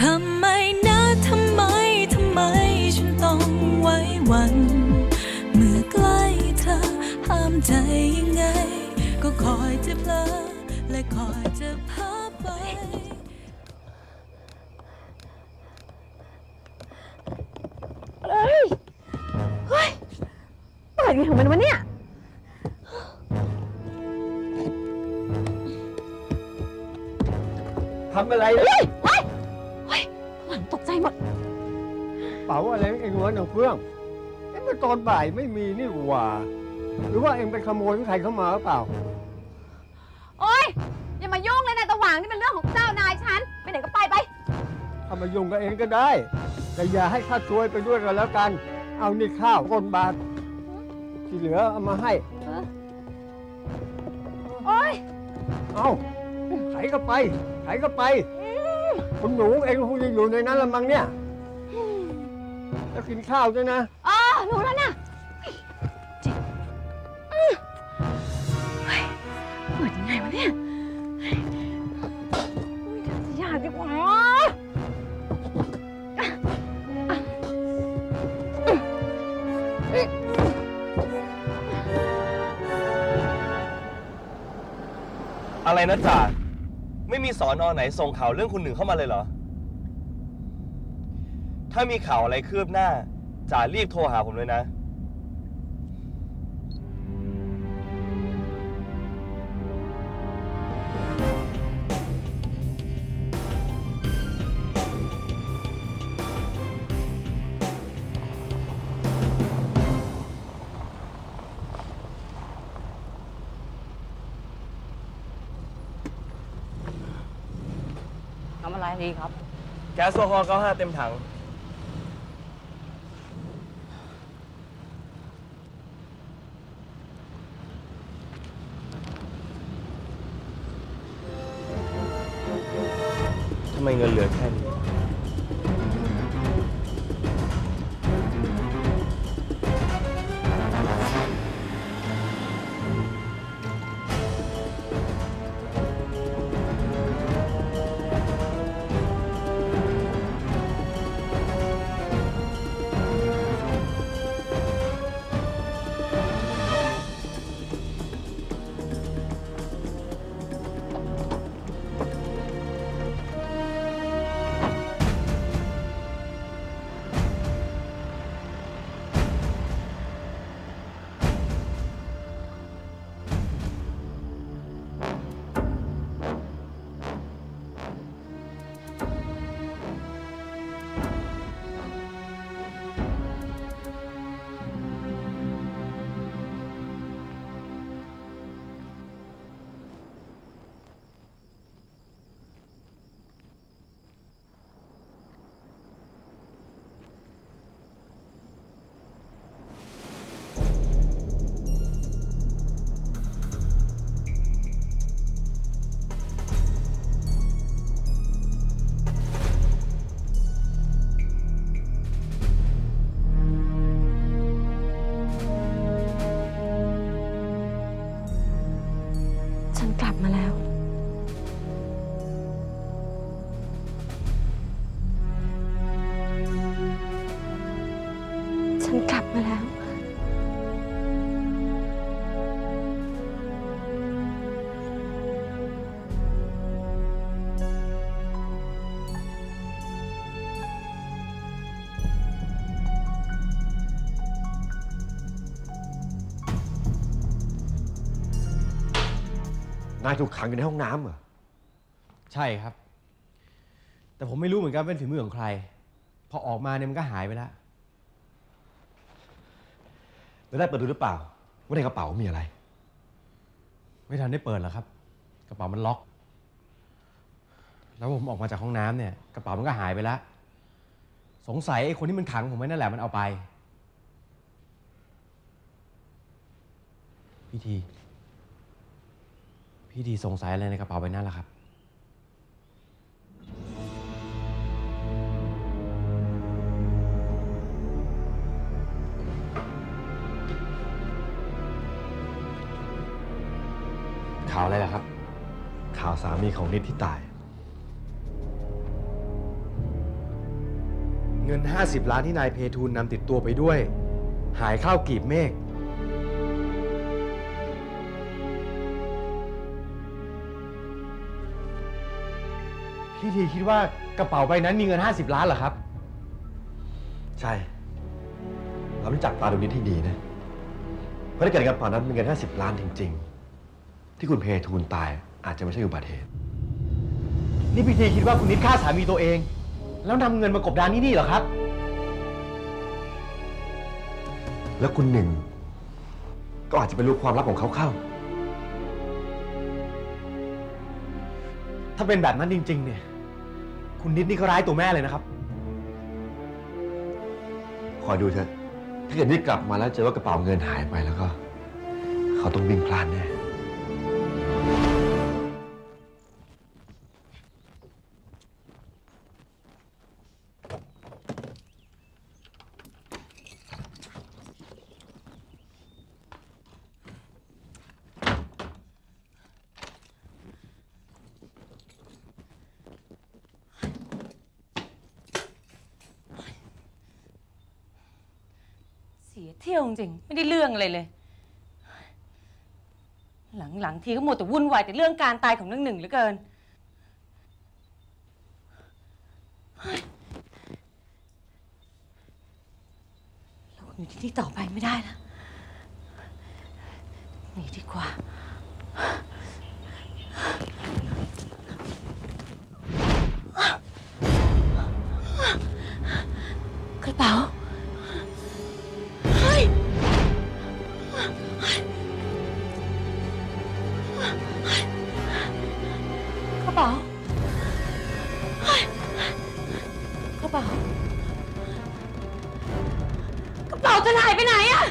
ทำไมนะทำไมทำไมฉันต้องไว้วัน เมื่อใกล้เธอห้ามใจยังไง ก็คอยจะเพลอและคอยจะพาไปเฮ้ยเฮ้ยเปิดไงของมันวะเนี่ยทำอะไรเฮ้ย งตกใจหมด เป๋าอะไรเองวะหนังเฟื่องเอ้เมื่อตอนบ่ายไม่มีนี่หว่า หรือว่าเองไปขโมยของใครเข้ามาหรือเปล่า โอ๊ย อย่ามายุ่งเลยนายตะหว่างนี่เป็นเรื่องของเจ้านายฉัน ไปไหนก็ไปไปถ้ามายุ่งกับเองก็ได้ แต่อย่าให้ข้าช่วยไปด้วยกันแล้วกัน เอานี่ข้าวก้นบาทที่เหลือเอามาให้ โอ๊ย เอาไขก็ไปไขก็ไป คุณหนูเองคงจะอยู่ในนั้นละมั้งเนี่ยแล้วกินข้าวด้วยนะอ๋อหนูแล้วนะเจ็บอืมเฮ้ยเปิดยังไงวะเนี่ยเฮ้ยเดี๋ยวจะยากดีกว่าอะไรนะจ่า ไม่มีสอนอไหนส่งข่าวเรื่องคุณหนึ่งเข้ามาเลยเหรอ ถ้ามีข่าวอะไรคืบหน้า จ่ารีบโทรหาผมเลยนะ อะไรดีครับ แก๊สโซฮอล์95 เต็มถัง ทำไมเงินเหลือแค่นี้ ฉันกลับมาแล้ว นายถูกขังอยู่ในห้องน้ำเหรอ ใช่ครับ แต่ผมไม่รู้เหมือนกันเป็นฝีมือของใคร พอออกมาเนี่ยมันก็หายไปแล้ว แล้วได้เปิดดูหรือเปล่า ว่าในกระเป๋ามีอะไร ไม่ทันได้เปิดหรอกครับ กระเป๋ามันล็อก แล้วผมออกมาจากห้องน้ำเนี่ย กระเป๋ามันก็หายไปแล้ว สงสัยไอ้คนที่มันขังผมไว้นั่นแหละมันเอาไป พี่ที พี่ทีสงสัยอะไรในกระเป๋าใบนั้นล่ะครับ อะไรล่ะครับ ข่าวสามีของนิดที่ตาย เงิน 50 ล้านที่นายเพทูลนำติดตัวไปด้วย หายเข้าวกลีบเมฆพี่ทีคิดว่ากระเป๋าใบนั้นมีเงิน 50 ล้านเหรอครับ ใช่ เราต้องจับตาดูนิดที่ดีนะ เพราะถ้าเกิดกระเป๋านั้นมีเงิน 50 ล้านจริง ๆ ที่คุณเพทูลตายอาจจะไม่ใช่อุบัติเหตุ นี่พี่ทีคิดว่าคุณนิดฆ่าสามีตัวเอง แล้วนำเงินมากบดานที่นี่เหรอครับ แล้วคุณหนึ่ง ก็อาจจะเป็นรู้ความลับของเขาเข้า ถ้าเป็นแบบนั้นจริง ๆ เนี่ย คุณนิดนี่ก็ร้ายตัวแม่เลยนะครับ คอยดูเถอะ ถ้าเกิดนี่กลับมาแล้วเจอว่ากระเป๋าเงินหายไปแล้วก็ เขาต้องวิ่งพลาดแน่ ยเที่ยวจริงไม่ได้เรื่องอะไรเลย หลังๆทีก็หมดแต่วุ่นวายแต่เรื่องการตายของนางหนึ่งเหลือเกิน เราอยู่ที่นี่ต่อไปไม่ได้แล้วหนีดีกว่า หายไปไหนอะ